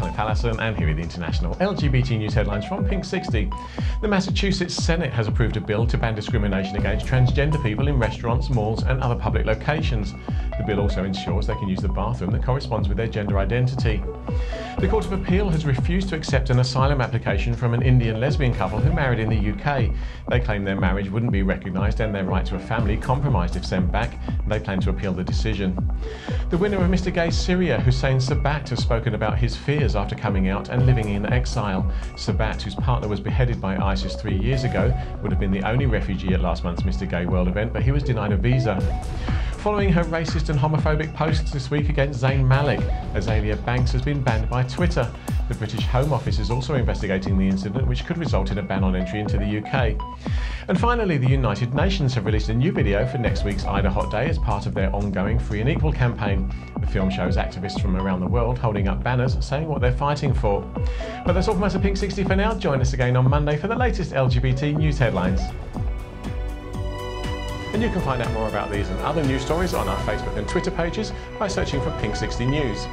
Cliff Allison, and here are the international LGBT news headlines from Pink 60. The Massachusetts Senate has approved a bill to ban discrimination against transgender people in restaurants, malls, and other public locations. The bill also ensures they can use the bathroom that corresponds with their gender identity. The Court of Appeal has refused to accept an asylum application from an Indian lesbian couple who married in the UK. They claim their marriage wouldn't be recognised and their right to a family compromised if sent back. They plan to appeal the decision. The winner of Mr Gay Syria, Hussein Sabat, has spoken about his fears after coming out and living in exile. Sabat, whose partner was beheaded by ISIS three years ago, would have been the only refugee at last month's Mr Gay World event, but he was denied a visa. Following her racist and homophobic posts this week against Zayn Malik, Azealia Banks has been banned by Twitter. The British Home Office is also investigating the incident, which could result in a ban on entry into the UK. And finally, the United Nations have released a new video for next week's IDAHOT Day as part of their ongoing Free and Equal campaign. The film shows activists from around the world holding up banners saying what they're fighting for. But that's all from us at Pink 60 for now. Join us again on Monday for the latest LGBT news headlines. And you can find out more about these and other news stories on our Facebook and Twitter pages by searching for Pink 60 News.